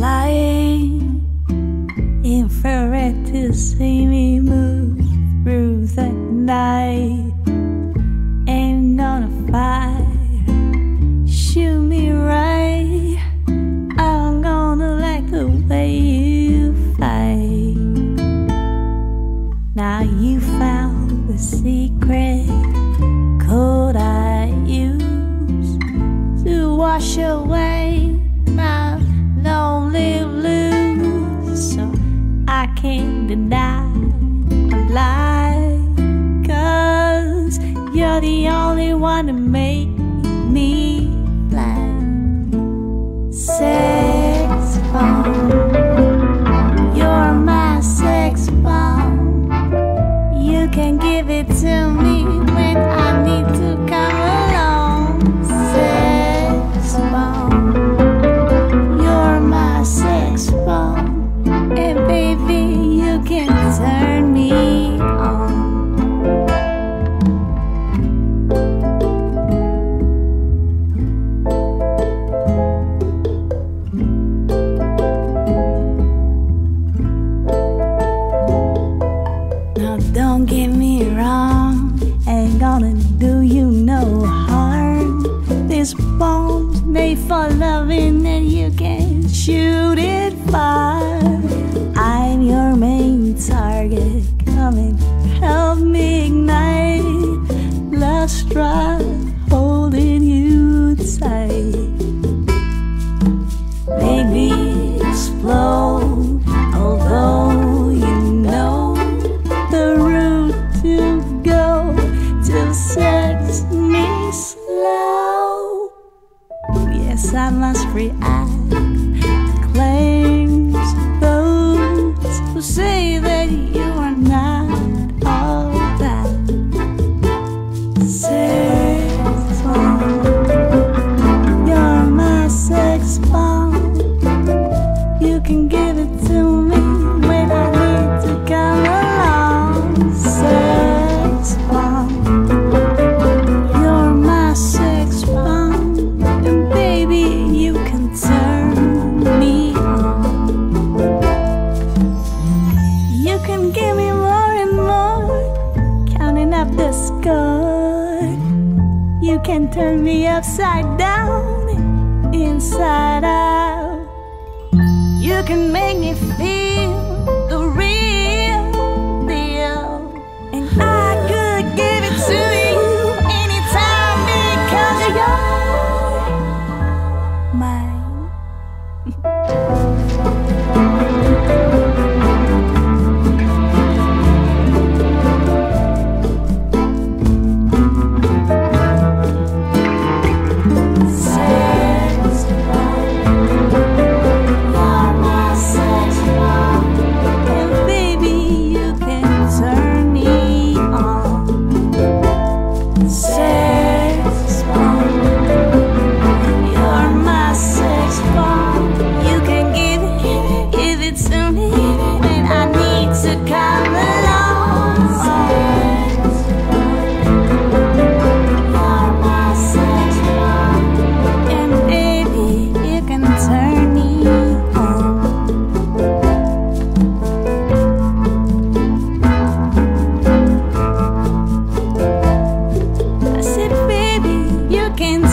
lying infrared to see me move through the night. Aimed gonna fight, shoot me right. I'm gonna like the way you fight. Now you found the secret Could I use to wash away. can't deny a lie. Cause you're the only one to make me fly. Sex bomb. You're my sex bomb. You can give it to me when. You no harm. This bombs made for loving and you can shoot it far. Yes, I must react. Claims those who say can turn me upside down, inside out. You can make me feel walking